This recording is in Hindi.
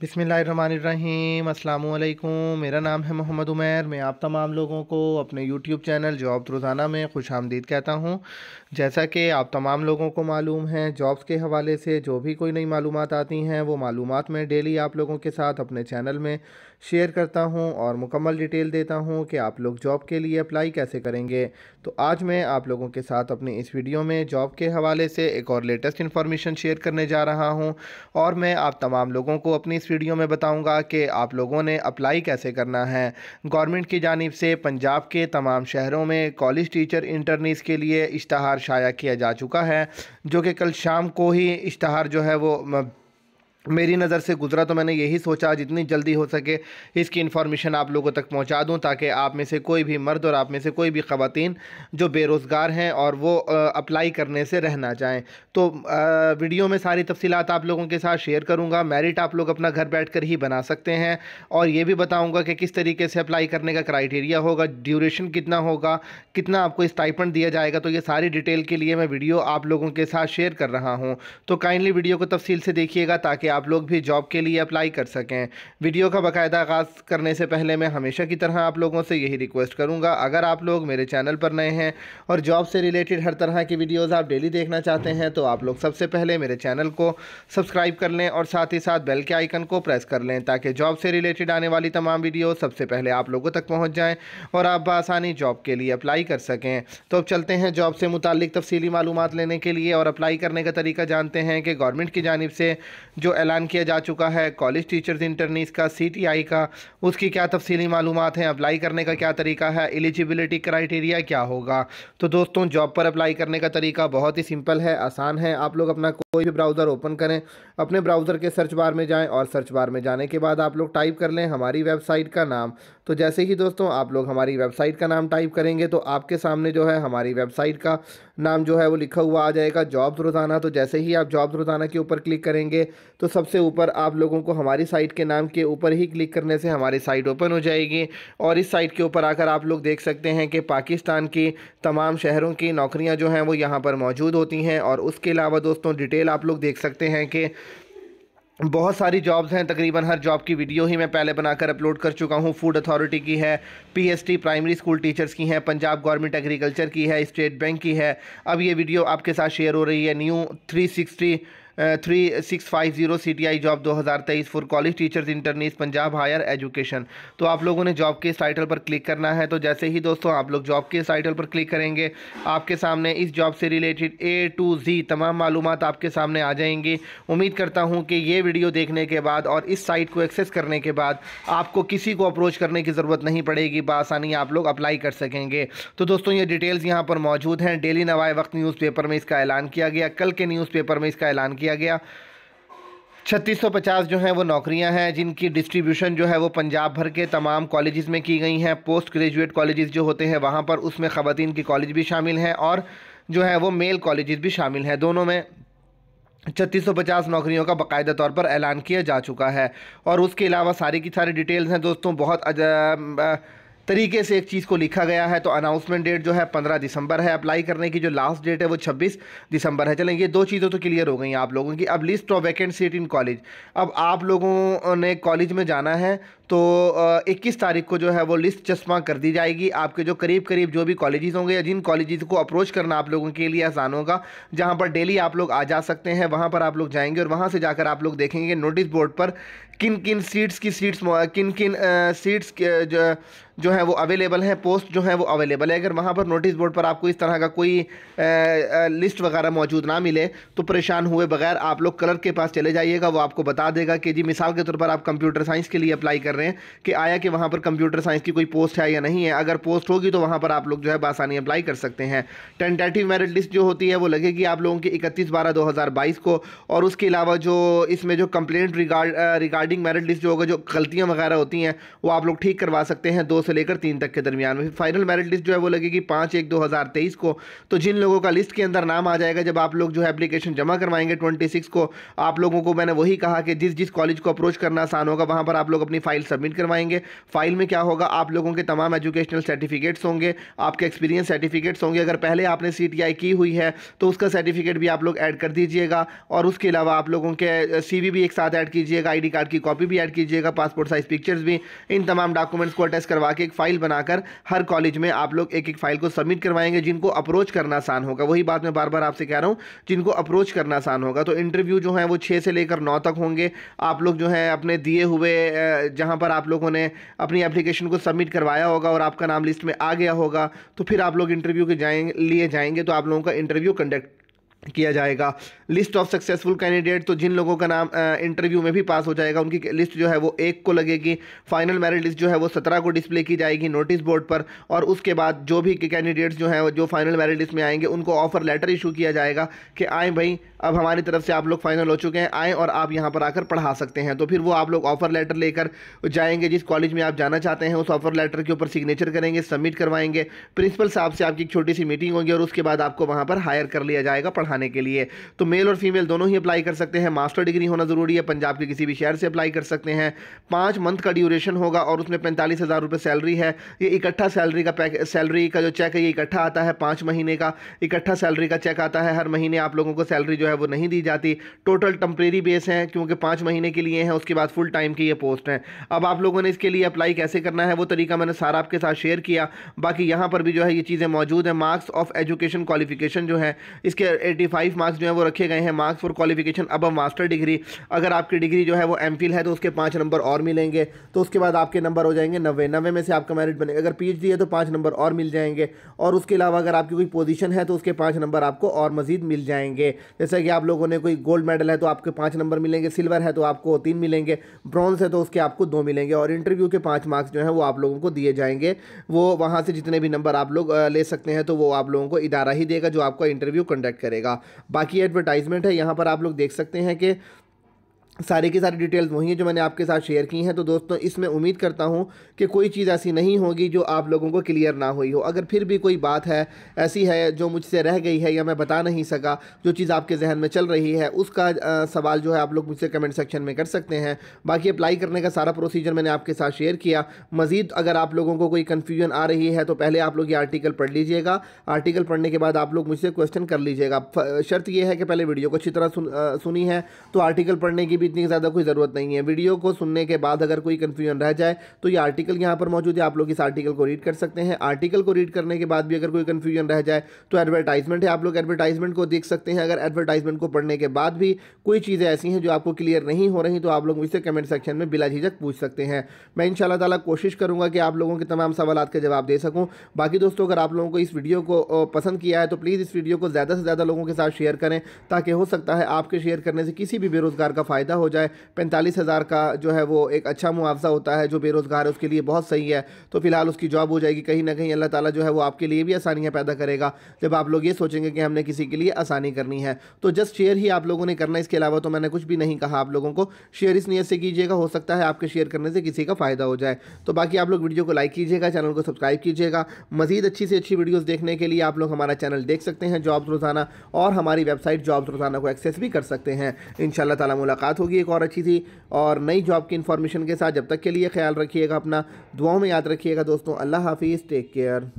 बिसमीम अल्लाम मेरा नाम है मोहम्मद उमैर। मैं आप तमाम लोगों को अपने यूट्यूब चैनल जॉब रोज़ाना में खुश आमदीद कहता हूँ। जैसा कि आप तमाम लोगों को मालूम है, जॉब्स के हवाले से जो भी कोई नई मालूम आती हैं, वो मालूम मैं डेली आप लोगों के साथ अपने चैनल में शेयर करता हूँ और मुकम्मल डिटेल देता हूँ कि आप लोग जॉब के लिए अप्लाई कैसे करेंगे। तो आज मैं आप लोगों के साथ अपनी इस वीडियो में जॉब के हवाले से एक और लेटेस्ट इन्फॉर्मेशन शेयर करने जा रहा हूँ और मैं आप तमाम लोगों को अपनी इस वीडियो में बताऊँगा कि आप लोगों ने अप्लाई कैसे करना है। गवर्नमेंट की जानब से पंजाब के तमाम शहरों में कॉलेज टीचर इंटरनीस के लिए इश्तहार शाया किया जा चुका है, जो कि कल शाम को ही इश्तहार जो है वो मेरी नज़र से गुजरा तो मैंने यही सोचा जितनी जल्दी हो सके इसकी इन्फॉर्मेशन आप लोगों तक पहुँचा दूँ ताकि आप में से कोई भी मर्द और आप में से कोई भी ख़वातीन जो बेरोज़गार हैं और वो अप्लाई करने से रहना चाहें तो आ, वीडियो में सारी तफसीलात आप लोगों के साथ शेयर करूँगा। मेरिट आप लोग अपना घर बैठ कर ही बना सकते हैं और ये भी बताऊँगा कि किस तरीके से अप्लाई करने का क्राइटेरिया होगा ड्यूरेशन कितना होगा कितना आपको स्टाइपन दिया जाएगा। तो ये सारी डिटेल के लिए मैं वीडियो आप लोगों के साथ शेयर कर रहा हूँ। तो काइंडली वीडियो को तफसील से देखिएगा ताकि आप लोग भी जॉब के लिए अप्लाई कर सकें। वीडियो का बाकायदा आगाज़ करने से पहले मैं हमेशा की तरह आप लोगों से यही रिक्वेस्ट करूँगा। अगर आप लोग मेरे चैनल पर नए हैं और जॉब से रिलेटेड हर तरह की वीडियोज़ आप डेली देखना चाहते हैं तो आप लोग सबसे पहले मेरे चैनल को सब्सक्राइब कर लें और साथ ही साथ बेल के आइकन को प्रेस कर लें ताकि जॉब से रिलेटेड आने वाली तमाम वीडियो सबसे पहले आप लोगों तक पहुँच जाएँ और आप बसानी जॉब के लिए अप्लाई कर सकें। तो अब चलते हैं जॉब से मुतल तफसीली मालूम लेने के लिए और अप्लाई करने का तरीका जानते हैं कि गवर्नमेंट की जानब से जो ऐलान किया जा चुका है। कॉलेज टीचर्स इंटरनीस का सीटीआई का, उसकी क्या तफसीली मालूम हैं? अप्लाई करने का क्या तरीका है? एलिजिबिलिटी क्राइटेरिया क्या होगा? तो दोस्तों जॉब पर अप्लाई करने का तरीका बहुत ही सिंपल है, आसान है। आप लोग अपना कोई भी ब्राउज़र ओपन करें, अपने ब्राउज़र के सर्च बार में जाएँ और सर्च बार में जाने के बाद आप लोग टाइप कर लें। हमारी वेबसाइट का नाम तो जैसे ही दोस्तों आप लोग हमारी वेबसाइट का नाम टाइप करेंगे तो आपके सामने जो है हमारी वेबसाइट का नाम जो है वो लिखा हुआ आ जाएगा, जॉब्स रोज़ाना। तो जैसे ही आप जॉब्स रोज़ाना के ऊपर क्लिक करेंगे तो सबसे ऊपर आप लोगों को हमारी साइट के नाम के ऊपर ही क्लिक करने से हमारी साइट ओपन हो जाएगी। और इस साइट के ऊपर आकर आप लोग देख सकते हैं कि पाकिस्तान की तमाम शहरों की नौकरियाँ जो हैं वो यहाँ पर मौजूद होती हैं। और उसके अलावा दोस्तों डिटेल आप लोग देख सकते हैं कि बहुत सारी जॉब्स हैं, तकरीबन हर जॉब की वीडियो ही मैं पहले बनाकर अपलोड कर चुका हूँ। फ़ूड अथॉरिटी की है पीएसटी प्राइमरी स्कूल टीचर्स की है पंजाब गवर्नमेंट एग्रीकल्चर की है स्टेट बैंक की है। अब ये वीडियो आपके साथ शेयर हो रही है new three sixty three six five zero C T I job दो हज़ार तेईस for college teachers internees, Punjab higher education. तो आप लोगों ने जॉब के इस टाइटल पर क्लिक करना है। तो जैसे ही दोस्तों आप लोग जॉब के इस टाइटल पर क्लिक करेंगे, आपके सामने इस जॉब से रिलेटेड ए टू जी तमाम मालूम आपके सामने आ जाएँगी। उम्मीद करता हूँ कि ये वीडियो देखने के बाद और इस साइट को एक्सेस करने के बाद आपको किसी को अप्रोच करने की ज़रूरत नहीं पड़ेगी। बसानी आप लोग अप्लाई कर सकेंगे। तो दोस्तों ये डिटेल्स यहाँ पर मौजूद हैं। डेली नवाए वक्त न्यूज़पेपर में इसका ऐलान किया गया। कल के न्यूज़पेपर में इसका ऐलान किया गया। छत्तीस सौ पचास जो हैं वो नौकरियाँ हैं, जिनकी डिस्ट्रीब्यूशन जो है वो पंजाब भर के तमाम कॉलेज़ में की गई हैं। पोस्ट ग्रेजुएट कॉलेज़ जो होते हैं, वहाँ पर उसमें ख़वान की कॉलेज भी शामिल हैं और जो है वो मेल कॉलेज भी शामिल हैं। दोनों में छत्तीस सौ पचास नौकरियों का बाकायदा तौर पर ऐलान किया जा चुका है। और उसके अलावा सारी की सारी डिटेल्स हैं। दोस्तों, बहुत तरीके से एक चीज़ को लिखा गया है तो अनाउंसमेंट डेट जो है पंद्रह दिसंबर है। अप्लाई करने की जो लास्ट डेट है, वो छब्बीस दिसंबर है। चलें, ये दो चीज़ें तो क्लियर हो गई आप लोगों की। अब list of vacant seat in college अब आप लोगों ने कॉलेज में जाना है तो 21 तारीख को जो है वो लिस्ट चश्मा कर दी जाएगी। आपके जो करीब करीब जो भी कॉलेजेस होंगे या जिन कॉलेजेस को अप्रोच करना आप लोगों के लिए आसान होगा, जहाँ पर डेली आप लोग आ जा सकते हैं, वहाँ पर आप लोग जाएँगे और वहाँ से जाकर आप लोग देखेंगे नोटिस बोर्ड पर किन किन सीट्स की सीट्स किन किन सीट्स जो जो है वो अवेलेबल हैं पोस्ट जो है वो अवेलेबल है। अगर वहाँ पर नोटिस बोर्ड पर आपको इस तरह का कोई लिस्ट वगैरह मौजूद ना मिले तो परेशान हुए बगैर आप लोग कलर के पास चले जाइएगा, वो आपको बता देगा कि जी मिसाल के तौर पर आप कंप्यूटर साइंस के लिए अप्लाई कर रहे हैं, कि आया कि वहाँ पर कंप्यूटर साइंस की कोई पोस्ट है या नहीं है। अगर पोस्ट होगी तो वहाँ पर आप लोग जो है बासानी अप्लाई कर सकते हैं। टेंटेटिव मेरिट लिस्ट जो होती है, वो लगेगी आप लोगों की इकतीस बारह दो को। और उसके अलावा जो, इसमें जो complaint regard regarding merit list जो होगा, जो गलतियाँ वगैरह होती हैं, वो आप लोग ठीक करवा सकते हैं दो से लेकर तीन तक के दरमियान में। फाइनल मेरिट लिस्ट जो है वो लगेगी पाँच एक दो हज़ार तेईस को। तो जिन लोगों का लिस्ट के अंदर नाम आ जाएगा, जब आप लोग जो है एप्लीकेशन जमा करवाएँगे ट्वेंटी सिक्स को, आप लोगों को मैंने वही कहा कि जिस जिस कॉलेज को अप्रोच करना आसान होगा, वहाँ पर आप लोग अपनी फ़ाइल सबमिट करवाएँगे। फ़ाइल में क्या होगा, आप लोगों के तमाम एजुकेशनल सर्टिफिकेट्स होंगे, आपके एक्सपीरियंस सर्टिफिकेट्स होंगे। अगर पहले आपने सीटीआई की हुई है तो उसका सर्टिफिकेट भी आप लोग ऐड कर दीजिएगा, और उसके अलावा आप लोगों के सी भी एक साथ ऐड कीजिएगा आईडी कार्ड की कॉपी भी ऐड कीजिएगा पासपोर्ट साइज़ पिक्चर्स भी, इन तमाम डॉक्यूमेंट्स को अटेस्ट करवा के एक फ़ाइल बनाकर हर कॉलेज में आप लोग एक एक फ़ाइल को सबमिट करवाएँगे, जिनको अप्रोच करना आसान होगा। वही बात मैं बार बार आपसे कह रहा हूँ, जिनको अप्रोच करना आसान होगा। तो इंटरव्यू जो है वो छः से लेकर नौ तक होंगे। आप लोग जो है अपने दिए हुए जहाँ पर आप लोगों ने अपनी एप्लीकेशन को सबमिट करवाया होगा और आपका नाम लिस्ट में आ गया होगा तो फिर आप लोग इंटरव्यू के जाएँगे लिए जाएँगे तो आप लोगों का इंटरव्यू कंडक्ट किया जाएगा। लिस्ट ऑफ़ सक्सेसफुल कैंडिडेट तो जिन लोगों का नाम इंटरव्यू में भी पास हो जाएगा, उनकी लिस्ट जो है वो एक को लगेगी। फाइनल मेरिट लिस्ट जो है वो सत्रह को डिस्प्ले की जाएगी नोटिस बोर्ड पर और उसके बाद जो भी कैंडिडेट्स जो हैं, जो फाइनल मेरिट लिस्ट में आएँगे, उनको ऑफ़र लेटर इशू किया जाएगा कि आए भाई अब हमारी तरफ़ से आप लोग फाइनल हो चुके हैं। आएँ और आप यहाँ पर आकर पढ़ा सकते हैं। तो फिर वो आप लोग ऑफ़र लेटर लेकर जाएँगे, जिस कॉलेज में आप जाना चाहते हैं, उस ऑफ़र लेटर के ऊपर सिग्नेचर करेंगे सबमिट करवाएँगे। प्रिंसिपल साहब से आपकी एक छोटी सी मीटिंग होगी और उसके बाद आपको वहाँ पर हायर कर लिया जाएगा पढ़ाने के लिए। तो मेल और फीमेल दोनों ही अप्लाई कर सकते हैं। मास्टर डिग्री होना ज़रूरी है। पंजाब के किसी भी शहर से अप्लाई कर सकते हैं। पाँच मंथ का ड्यूरेशन होगा और उसमें पैंतालीस हज़ार रुपये सैलरी है। ये इकट्ठा सैलरी का पैक सैलरी का जो चेक है, ये इकट्ठा आता है पाँच महीने का। इकट्ठा सैलरी का चेक आता है। हर महीने आप लोगों को सैलरी जो है, वो नहीं दी जाती। टोटल टम्प्रेरी बेस है, क्योंकि पाँच महीने के लिए हैं, उसके बाद फुल टाइम की ये पोस्ट है। अब आप लोगों ने इसके लिए अप्लाई कैसे करना है, वो तरीका मैंने सारा आपके साथ शेयर किया। बाकी यहाँ पर भी जो है, ये चीज़ें मौजूद हैं। मार्क्स ऑफ़ एजुकेशन क्वालिफिकेशन जो है, इसके एटी मार्क्स जो है, वो रखे गए हैं। मार्क्स फॉर क्वालिफिकेशन अब मास्टर डिग्री अगर आपकी डिग्री जो है, वो एम है तो उसके पाँच नंबर और मिलेंगे। तो उसके बाद आपके नंबर हो जाएँगे नब्बे। नब्बे में से आपका मेरिट बनेगा। अगर पीएचडी है तो पाँच नंबर और मिल जाएँगे। और उसके अलावा अगर आपकी कोई पोजीशन है तो उसके पाँच नंबर आपको और मजीद मिल जाएँगे। जैसे कि आप लोगों ने कोई गोल्ड मेडल है तो आपके पाँच नंबर मिलेंगे सिल्वर है तो आपको तीन मिलेंगे ब्रॉन्ज है तो उसके आपको दो मिलेंगे और इंटरव्यू के पाँच मार्क्स जो हैं वो आप लोगों को दिए जाएँगे। वो वहाँ से जितने भी नंबर आप लोग ले सकते हैं तो वो आप लोगों को इदारा ही देगा जो आपका इंटरव्यू कंडक्ट करेगा। बाकी एडवर्टाइजमेंट है, यहाँ पर आप लोग देख सकते हैं कि सारी की सारी डिटेल्स वही हैं जो मैंने आपके साथ शेयर की हैं। तो दोस्तों इसमें उम्मीद करता हूँ कि कोई चीज़ ऐसी नहीं होगी जो आप लोगों को क्लियर ना हुई हो। अगर फिर भी कोई बात है ऐसी है जो मुझसे रह गई है या मैं बता नहीं सका जो चीज़ आपके जहन में चल रही है उसका आ, सवाल जो है आप लोग मुझसे कमेंट सेक्शन में कर सकते हैं। बाकी अप्लाई करने का सारा प्रोसीजर मैंने आपके साथ शेयर किया। मज़ीद अगर आप लोगों को कोई कन्फ्यूज़न आ रही है तो पहले आप लोग ये आर्टिकल पढ़ लीजिएगा। आर्टिकल पढ़ने के बाद आप लोग मुझसे क्वेश्चन कर लीजिएगा। शर्त यह है कि पहले वीडियो को अच्छी तरह सुनी है तो आर्टिकल पढ़ने की भी इतनी ज़्यादा कोई ज़रूरत नहीं है। वीडियो को सुनने के बाद अगर कोई कन्फ्यूज़न रह जाए तो ये आर्टिकल यहाँ पर मौजूद है। आप लोग इस आर्टिकल को रीड कर सकते हैं। आर्टिकल को रीड करने के बाद भी अगर कोई कन्फ्यूज़न रह जाए तो एडवर्टाइजमेंट है। आप लोग एडवर्टाइजमेंट को देख सकते हैं। अगर एडवर्टाइजमेंट को पढ़ने के बाद भी कोई चीज़ें ऐसी हैं जो आपको क्लियर नहीं हो रही तो आप लोग मुझसे कमेंट सेक्शन में बिला झिझक पूछ सकते हैं। मैं इन ताला कोशिश करूँगा कि आप लोगों के तमाम सवाल के जवाब दे सकूँ। बाकी दोस्तों, अगर आप लोगों को इस वीडियो को पसंद किया है तो प्लीज़ इस वीडियो को ज़्यादा से ज़्यादा लोगों के साथ शेयर करें, ताकि हो सकता है आपके शेयर करने से किसी भी बेरोज़गार का फ़ायदा हो जाए, पैंतालीस हज़ार का जो है वो एक अच्छा मुआवजा होता है, जो बेरोज़गार है, उसके लिए बहुत सही है तो फ़िलहाल उसकी जॉब हो जाएगी। कहीं ना कहीं अल्लाह ताला जो है वो आपके लिए भी आसानियाँ पैदा करेगा। जब आप लोग ये सोचेंगे कि हमने किसी के लिए आसानी करनी है तो जस्ट शेयर ही आप लोगों ने करना इसके अलावा तो मैंने कुछ भी नहीं कहा आप लोगों को। शेयर इस नीयत से कीजिएगा, हो सकता है आपके शेयर करने से किसी का फ़ायदा हो जाए। तो बाकी आप लोग वीडियो को लाइक कीजिएगा, चैनल को सब्सक्राइब कीजिएगा। मजीद अच्छी से अच्छी वीडियोज़ देखने के लिए आप लोग हमारा चैनल देख सकते हैं, जॉब्स रोज़ाना, और हमारी वेबसाइट जॉब्स रोज़ाना को एक्सेस भी कर सकते हैं। इन ताला मुलाकात होगी एक और अच्छी सी और नई जॉब की इन्फॉर्मेशन के साथ। जब तक के लिए ख्याल रखिएगा, अपना दुआओं में याद रखिएगा दोस्तों। अल्लाह हाफिज़ टेक केयर